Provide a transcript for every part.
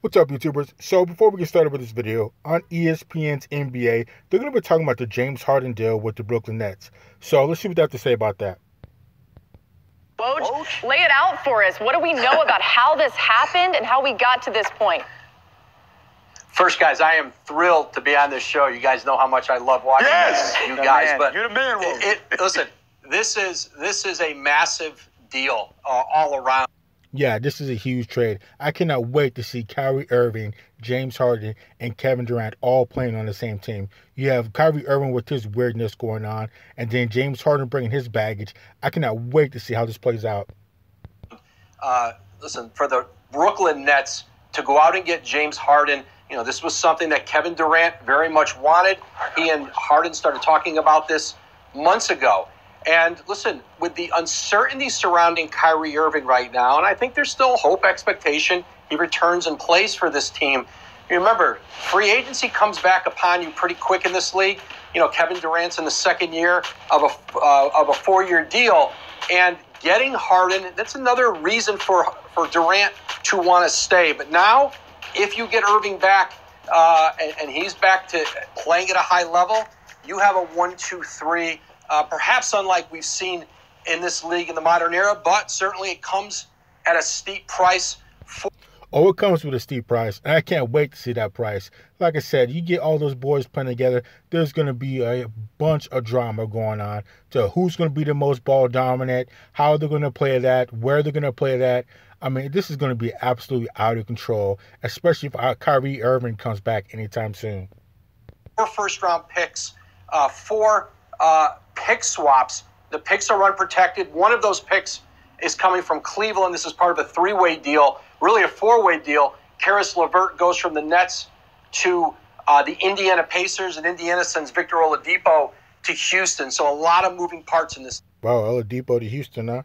What's up, YouTubers? So, before we get started with this video, on ESPN's NBA, they're going to be talking about the James Harden deal with the Brooklyn Nets. So, let's see what they have to say about that. Woj, lay it out for us. What do we know about how this happened and how we got to this point? First, guys, I am thrilled to be on this show. You guys know how much I love watching Yes! you The guys. man. But You're the man, Woj. It, it- listen, this is this is a massive deal uh, all around. Yeah, this is a huge trade. I cannot wait to see Kyrie Irving, James Harden, and Kevin Durant all playing on the same team. You have Kyrie Irving with his weirdness going on, and then James Harden bringing his baggage. I cannot wait to see how this plays out. Uh, listen, for the Brooklyn Nets to go out and get James Harden, you know, this was something that Kevin Durant very much wanted. He and Harden started talking about this months ago. And listen, with the uncertainty surrounding Kyrie Irving right now, and I think there's still hope, expectation, he returns and plays for this team. Remember, free agency comes back upon you pretty quick in this league. You know, Kevin Durant's in the second year of a uh, of a four year deal, and getting Harden that's another reason for for Durant to want to stay. But now, if you get Irving back uh, and, and he's back to playing at a high level, you have a one, two, three, uh, perhaps unlike we've seen in this league in the modern era, but certainly it comes at a steep price for. Oh, it comes with a steep price, and I can't wait to see that price. Like I said, you get all those boys playing together, there's going to be a bunch of drama going on to who's going to be the most ball dominant, how they're going to play that, where they're going to play that. I mean, this is going to be absolutely out of control, especially if uh, Kyrie Irving comes back anytime soon. four first round picks, uh, four uh, pick swaps. The picks are unprotected. One of those picks is coming from Cleveland. This is part of a three way deal, really a four way deal. Caris LeVert goes from the Nets to uh, the Indiana Pacers, and Indiana sends Victor Oladipo to Houston. So a lot of moving parts in this Wow, Oladipo to Houston, huh?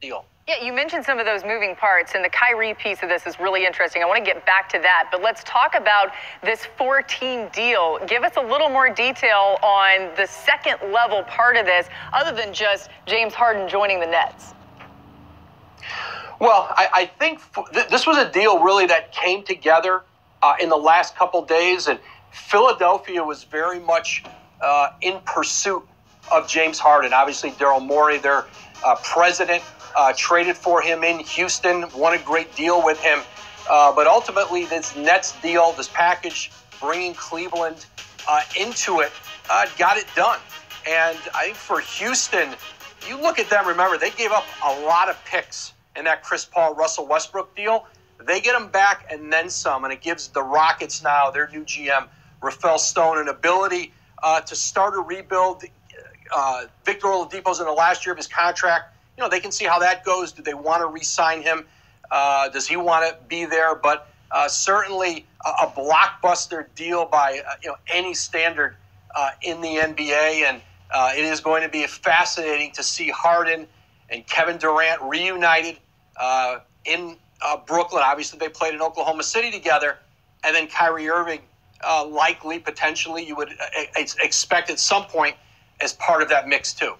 deal. Yeah, you mentioned some of those moving parts, and the Kyrie piece of this is really interesting. I want to get back to that, but let's talk about this four team deal. Give us a little more detail on the second level part of this, other than just James Harden joining the Nets. Well, I, I think th- this was a deal really that came together uh, in the last couple days, and Philadelphia was very much uh, in pursuit of James Harden. Obviously, Daryl Morey, their uh, president, uh, traded for him in Houston, won a great deal with him. Uh, but ultimately, this Nets deal, this package, bringing Cleveland uh, into it, uh, got it done. And I think for Houston, you look at them, remember, they gave up a lot of picks in that Chris Paul Russell Westbrook deal. They get them back and then some, and it gives the Rockets now, their new GM, Rafael Stone, an ability uh, to start a rebuild. Uh, Victor Oladipo's in the last year of his contract. You know, they can see how that goes. Do they want to re sign him? Uh, does he want to be there? But uh, certainly a, a blockbuster deal by uh, you know any standard uh, in the NBA, and uh, it is going to be fascinating to see Harden and Kevin Durant reunited uh, in Brooklyn. Obviously, they played in Oklahoma City together, and then Kyrie Irving, likely, potentially, you would ex- expect at some point as part of that mix too.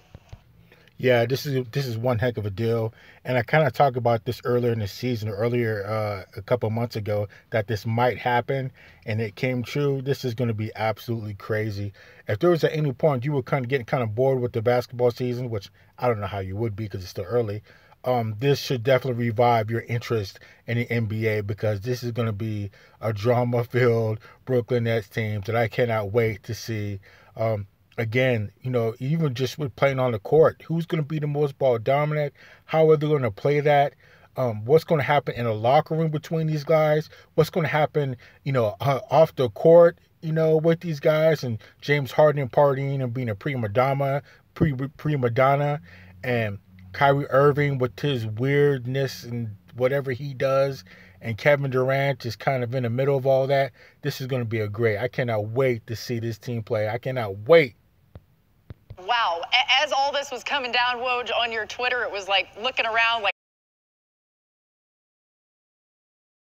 Yeah, this is this is one heck of a deal, and I kind of talked about this earlier in the season, earlier uh, a couple months ago, that this might happen, and it came true. This is going to be absolutely crazy. If there was at any point you were kind of getting kind of bored with the basketball season, which I don't know how you would be because it's still early, um, this should definitely revive your interest in the NBA because this is going to be a drama-filled Brooklyn Nets team that I cannot wait to see. Um, again, you know, even just with playing on the court, who's going to be the most ball dominant? How are they going to play that? Um, what's going to happen in the locker room between these guys? What's going to happen, you know, uh, off the court, you know, with these guys and James Harden partying and being a prima donna, pre prima donna, and Kyrie Irving with his weirdness and whatever he does, and Kevin Durant is kind of in the middle of all that. This is going to be a great. I cannot wait to see this team play. I cannot wait Wow. As all this was coming down, Woj, on your Twitter, it was like looking around like,